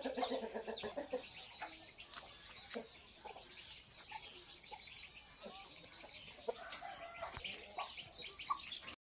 ¡Gracias!